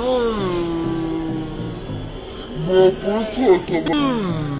Hum. Uma pessoa também.